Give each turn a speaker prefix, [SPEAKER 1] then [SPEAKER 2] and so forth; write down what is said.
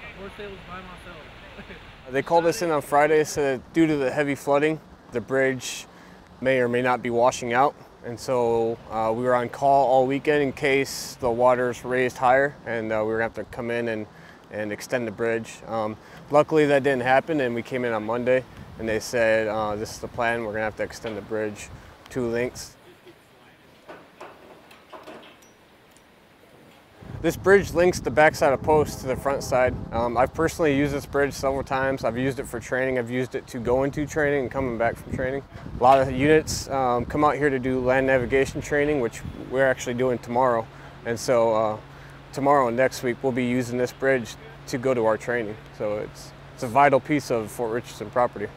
[SPEAKER 1] it was by myself.
[SPEAKER 2] They called us in on Friday, said due to the heavy flooding, the bridge may or may not be washing out. And so uh, we were on call all weekend in case the water's raised higher and uh, we were gonna have to come in and, and extend the bridge. Um, luckily that didn't happen and we came in on Monday and they said uh, this is the plan, we're gonna have to extend the bridge two lengths. This bridge links the backside of post to the front side. Um, I've personally used this bridge several times. I've used it for training. I've used it to go into training and coming back from training. A lot of units um, come out here to do land navigation training, which we're actually doing tomorrow. And so uh, tomorrow and next week we'll be using this bridge to go to our training. So it's, it's a vital piece of Fort Richardson property.